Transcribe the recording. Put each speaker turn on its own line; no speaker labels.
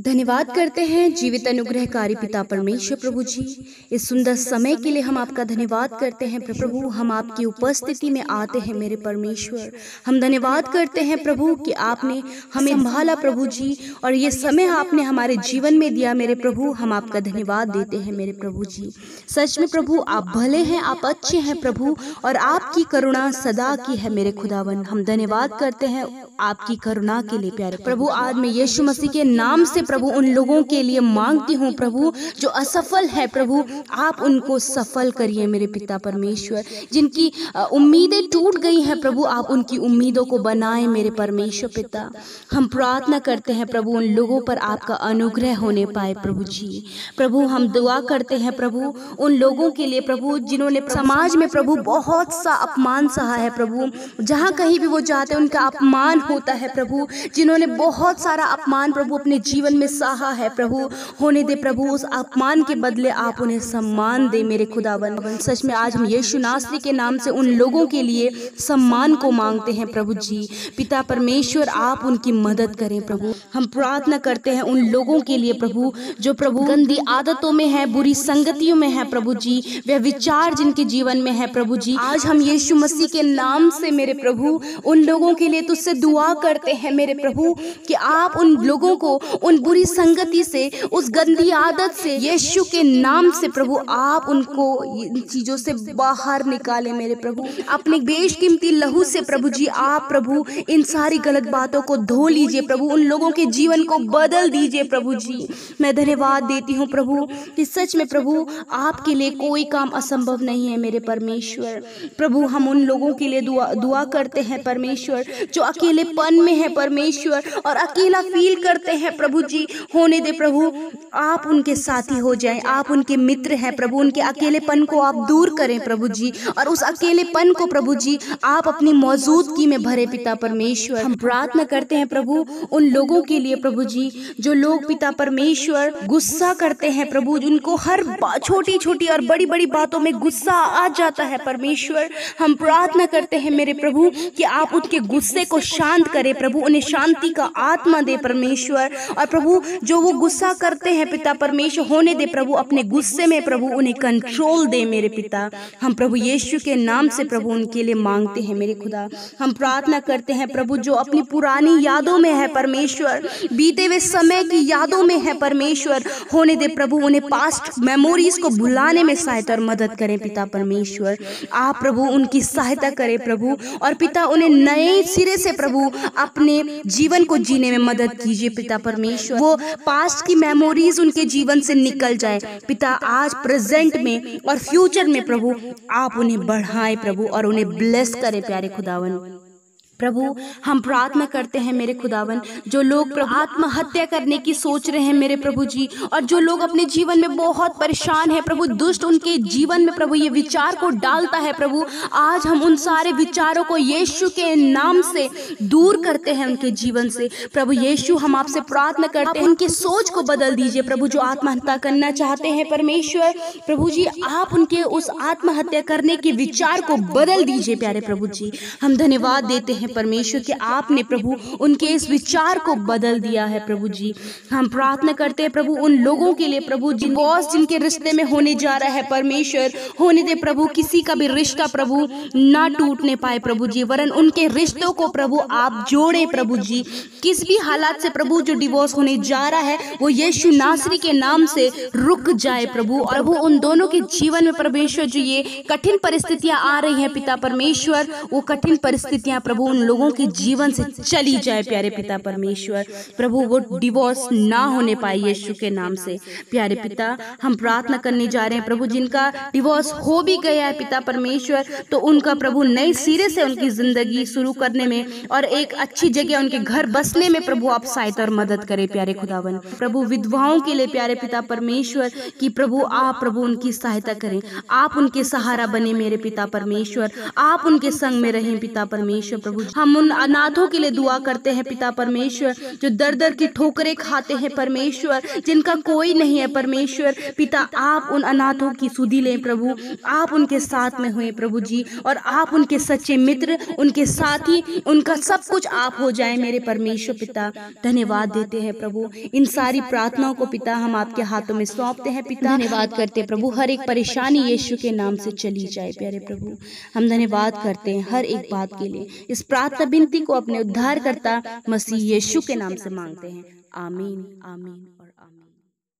धन्यवाद करते हैं जीवित अनुग्रहकारी पिता परमेश्वर प्रभु जी। इस सुंदर समय के लिए हम आपका धन्यवाद करते हैं प्रभु। हम आपकी उपस्थिति में आते हैं मेरे परमेश्वर। हम धन्यवाद करते हैं प्रभु कि आपने हमें संभाला प्रभु जी और ये समय आपने हमारे जीवन में दिया मेरे प्रभु। हम आपका धन्यवाद देते हैं मेरे प्रभु जी। सच में प्रभु आप भले हैं आप अच्छे हैं प्रभु और आपकी करुणा सदा की है मेरे खुदावन हम धन्यवाद करते हैं आपकी करुणा के लिए प्यारे प्रभु आज मैं यीशु मसीह के नाम से प्रभु, उन लोगों के लिए मांगती हूँ प्रभु, जो असफल है प्रभु, आप उनको सफल करिए मेरे पिता परमेश्वर। जिनकी उम्मीदें टूट गई हैं प्रभु, आप उनकी उम्मीदों को बनाए मेरे परमेश्वर पिता। हम प्रार्थना करते हैं प्रभु, उन लोगों पर आपका अनुग्रह होने पाए प्रभु जी। प्रभु, हम दुआ करते हैं प्रभु, उन लोगों के लिए प्रभु, जिन्होंने समाज में प्रभु बहुत सा अपमान सहा है प्रभु। जहाँ कहीं भी वो जाते हैं, उनका अपमान होता है प्रभु। जिन्होंने बहुत सारा अपमान प्रभु अपने जीवन में सहा है, प्रभु। होने दे, प्रभु, उस अपमान के बदले आप उन्हें सम्मान दे, मेरे खुदावन। सच में आज हम यीशु नासरी के नाम से उन लोगों के लिए सम्मान को मांगते हैं, प्रभु जी। पिता परमेश्वर, आप उनकी मदद करें, प्रभु। हम प्रार्थना करते हैं उन लोगों के लिए, प्रभु, जो प्रभु गंदी आदतों में है, बुरी संगतियों में है, प्रभु जी। वह विचार जिनके जीवन में है, प्रभु जी। आज हम यीशु मसीह के नाम से, मेरे प्रभु, उन लोगों के लिए तुझसे दुआ करते हैं, मेरे प्रभु, कि आप उन लोगों को, उन बुरी संगति से, उस गंदी आदत से, यीशु के नाम से प्रभु, आप उनको इन चीज़ों से बाहर निकाले मेरे प्रभु। अपने बेशकीमती लहू से प्रभु जी, आप प्रभु, इन सारी गलत बातों को धो लीजिए प्रभु, उन लोगों के जीवन को बदल दीजिए प्रभु जी। मैं धन्यवाद देती हूँ प्रभु, कि सच में प्रभु, आपके लिए कोई काम असंभव नहीं है मेरे परमेश्वर। प्रभु, हम उन लोगों के लिए दुआ दुआ करते हैं परमेश्वर, जो अकेलेपन में है परमेश्वर, और अकेला फील करते हैं प्रभु जी। होने दे प्रभु। आप उनके साथी हो जाएँ। आप उनके मित्र हैं प्रभु। उनके अकेलेपन को आप दूर करें प्रभु जी। और उस अकेलेपन को प्रभु जी, आप अपनी मौजूदगी में भरे पिता परमेश्वर। हम प्रार्थना करते हैं प्रभु उन लोगों के लिए प्रभु जी, जो लोग पिता परमेश्वर गुस्सा करते हैं प्रभु। उनको हर छोटी छोटी और बड़ी बड़ी बातों में गुस्सा आ जाता है परमेश्वर। हम प्रार्थना करते हैं मेरे प्रभु कि आप उनके गुस्से को शांत करें प्रभु। उन्हें शांति का आत्मा दे परमेश्वर। और प्रभु जो वो गुस्सा करते हैं, पिता परमेश्वर, होने दे प्रभु, अपने गुस्से में प्रभु, उन्हें कंट्रोल दे मेरे पिता। हम प्रभु यीशु के नाम से प्रभु, उनके लिए मांगते हैं मेरे खुदा। हम प्रार्थना करते हैं प्रभु, जो अपनी पुरानी यादों में है परमेश्वर, बीते हुए समय की यादों में है परमेश्वर, होने दे प्रभु, उन्हें पास्ट मेमोरीज को भुलाने में सहायता और मदद करें, पिता परमेश्वर। आप प्रभु, उनकी सहायता करें प्रभु, और पिता, उन्हें नए सिरे से प्रभु, अपने जीवन को जीने में मदद कीजिए, पिता परमेश्वर। वो पास्ट की मेमोरीज उनके जीवन से निकल जाए। पिता आज प्रेजेंट में और फ्यूचर में प्रभु, आप उन्हें बढ़ाए प्रभु और उन्हें ब्लेस करें प्यारे खुदावन। प्रभु, हम प्रार्थना करते हैं मेरे खुदावन, जो लोग आत्महत्या करने की सोच रहे हैं मेरे प्रभु जी, और जो लोग अपने जीवन में बहुत परेशान है, प्रभु दुष्ट उनके जीवन में प्रभु ये विचार को डालता है प्रभु, आज हम उन सारे विचारों को यीशु के नाम से दूर करते हैं उनके जीवन से। प्रभु यीशु, हम आपसे प्रार्थना करते हैं, उनके सोच को बदल दीजिए प्रभु, जो आत्महत्या करना चाहते हैं परमेश्वर। प्रभु जी, आप उनके उस आत्महत्या करने के विचार को बदल दीजिए प्यारे प्रभु जी। हम धन्यवाद देते हैं परमेश्वर कि आपने प्रभु उनके इस विचार को बदल दिया है, प्रभु जी। हम प्रार्थना करते हैं, प्रभु, उन लोगों के लिए, प्रभु, जिन बॉस जिनके रिश्ते में होने जा रहा है परमेश्वर, होने दे प्रभु, किसी का भी रिश्ता, प्रभु, ना टूटने पाए, प्रभु जी, वरन उनके रिश्तों को, प्रभु, आप जोड़े, प्रभु जी। किस भी हालात से, प्रभु, जो डिवोर्स होने जा रहा है, वो यीशु नासरी के नाम से रुक जाए, प्रभु। और वो उन दोनों के जीवन में परमेश्वर जो ये कठिन परिस्थितियाँ आ रही हैं, पिता परमेश्वर, वो कठिन परिस्थितियाँ, प्रभु, उन लोगों के जीवन से चली जाए प्यारे पिता परमेश्वर। प्रभु वो डिवोर्स ना होने पाए यीशु के नाम से। प्यारे पिता हम प्रार्थना करने जा रहे हैं प्रभु जिनका डिवोर्स हो भी गया है पिता परमेश्वर तो उनका प्रभु नए सिरे से उनकी ज़िंदगी शुरू करने में और एक अच्छी जगह उनके घर बसने में प्रभु आप सहायता और मदद करें प्यारे खुदावन। प्रभु विधवाओं के लिए प्यारे पिता परमेश्वर की प्रभु आप प्रभु उनकी सहायता करें आप उनके सहारा बने मेरे पिता परमेश्वर आप उनके संग में रहें पिता परमेश्वर प्रभु हम उन अनाथों के लिए दुआ करते हैं, पिता परमेश्वर, जो दर दर की ठोकरें खाते हैं, परमेश्वर, जिनका कोई नहीं है, परमेश्वर, पिता, आप उन अनाथों की सुधी लें, प्रभु। आप उनके साथ में हुए, प्रभु जी, और आप उनके सच्चे मित्र, उनके साथी, उनका सब कुछ आप हो जाए, मेरे परमेश्वर पिता। धन्यवाद देते हैं, प्रभु। इन सारी प्रार्थनाओं को, पिता, हम आपके हाथों में सौंपते हैं, पिता। धन्यवाद करते हैं, प्रभु। हर एक परेशानी यीशु के नाम से चली जाए, प्यारे प्रभु। हम धन्यवाद करते हैं हर एक बात के लिए। इस प्रार्थना बिनती को अपने उद्धार करता मसीह यीशु के नाम से मांगते हैं। आमीन। आमीन और आमीन।